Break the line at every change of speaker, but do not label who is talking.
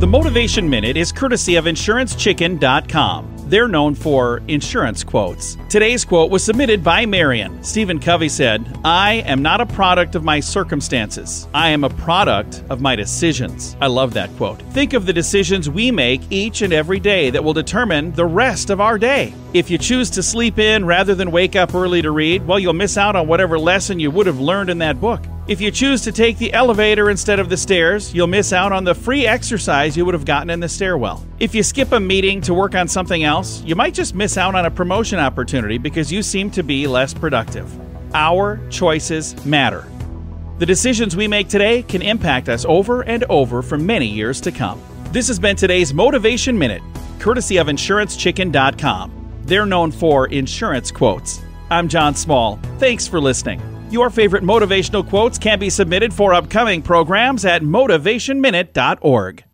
The Motivation Minute is courtesy of InsuranceChicken.com. They're known for insurance quotes. Today's quote was submitted by Marion. Stephen Covey said, I am not a product of my circumstances. I am a product of my decisions. I love that quote. Think of the decisions we make each and every day that will determine the rest of our day. If you choose to sleep in rather than wake up early to read, well, you'll miss out on whatever lesson you would have learned in that book. If you choose to take the elevator instead of the stairs, you'll miss out on the free exercise you would have gotten in the stairwell. If you skip a meeting to work on something else, you might just miss out on a promotion opportunity because you seem to be less productive. Our choices matter. The decisions we make today can impact us over and over for many years to come. This has been today's Motivation Minute, courtesy of InsuranceChicken.com. They're known for insurance quotes. I'm John Small. Thanks for listening. Your favorite motivational quotes can be submitted for upcoming programs at motivationminute.org.